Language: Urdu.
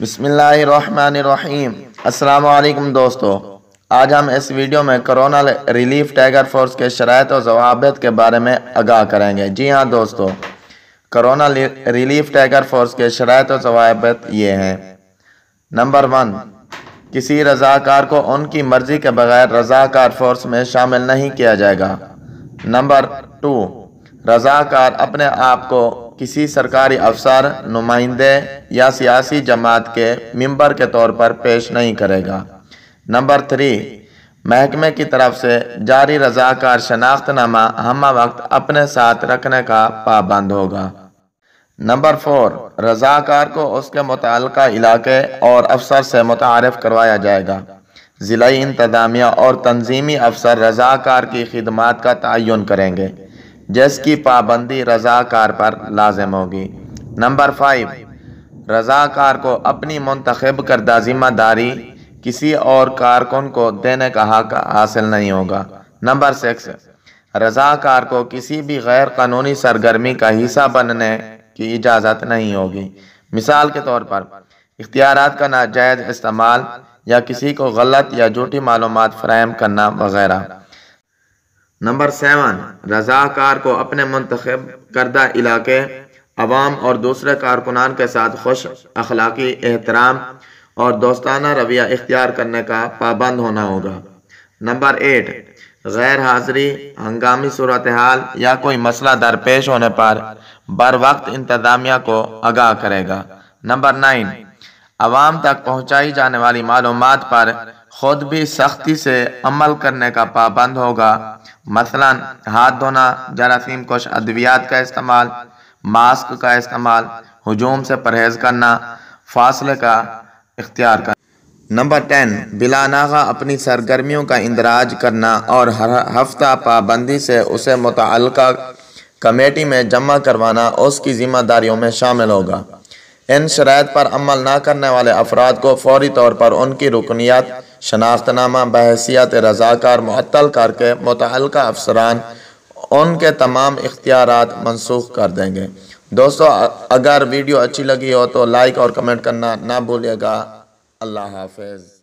بسم اللہ الرحمن الرحیم۔ السلام علیکم دوستو۔ آج ہم اس ویڈیو میں کرونا ریلیف ٹائگر فورس کے شرائط و ضوابط کے بارے میں آگاہ کریں گے۔ جی ہاں دوستو، کرونا ریلیف ٹائگر فورس کے شرائط و ضوابط یہ ہیں۔ نمبر ون، کسی رضاکار کو ان کی مرضی کے بغیر رضاکار فورس میں شامل نہیں کیا جائے گا۔ نمبر ٹو، رضاکار اپنے آپ کو کسی سرکاری افسر، نمائندے یا سیاسی جماعت کے ممبر کے طور پر پیش نہیں کرے گا۔ نمبر تھری، محکمے کی طرف سے جاری رضاکار شناخت نامہ ہمہ وقت اپنے ساتھ رکھنے کا پابند ہوگا۔ نمبر فور، رضاکار کو اس کے متعلقہ علاقے اور افسر سے متعارف کروایا جائے گا۔ ضلعی انتظامیہ اور تنظیمی افسر رضاکار کی خدمات کا تعین کریں گے۔ جس کی پابندی رضاکار پر لازم ہوگی۔ نمبر فائیو، رضاکار کو اپنی منتخب کردہ ذمہ داری کسی اور کارکن کو دینے کا حق حاصل نہیں ہوگا۔ نمبر سکس، رضاکار کو کسی بھی غیر قانونی سرگرمی کا حصہ بننے کی اجازت نہیں ہوگی۔ مثال کے طور پر، اختیارات کا ناجائز استعمال یا کسی کو غلط یا جھوٹی معلومات فراہم کرنا وغیرہ۔ نمبر سیون، رضاکار کو اپنے منتخب کردہ علاقے، عوام اور دوسرے کارکنان کے ساتھ خوش اخلاقی احترام اور دوستانہ رویہ اختیار کرنے کا پابند ہونا ہوگا۔ نمبر ایٹ، غیر حاضری، ہنگامی صورتحال یا کوئی مسئلہ درپیش ہونے پر بر وقت انتظامیہ کو آگاہ کرے گا۔ نمبر نائن، عوام تک پہنچائی جانے والی معلومات پر خود بھی سختی سے عمل کرنے کا پابند ہوگا۔ مثلا، ہاتھ دھونا، جراثیم کش ادویات کا استعمال، ماسک کا استعمال، ہجوم سے پرہیز کرنا، فاصلے کا اختیار کرنا۔ نمبر ٹین بلا ناغا اپنی سرگرمیوں کا اندراج کرنا اور ہر ہفتہ پابندی سے اسے متعلقہ کمیٹی میں جمع کروانا، اس کی ذمہ داریوں میں شامل ہوگا۔ ان شرائط پر عمل نہ کرنے والے افراد کو فوری طور پر ان کی رکنیت شناخت نامہ بحثیت رضاکار، معطل کر کے متعلقہ افسران ان کے تمام اختیارات منسوخ کر دیں گے۔ دوستو، اگر ویڈیو اچھی لگی ہو تو لائک اور کمنٹ کرنا نہ بھولے گا۔ اللہ حافظ۔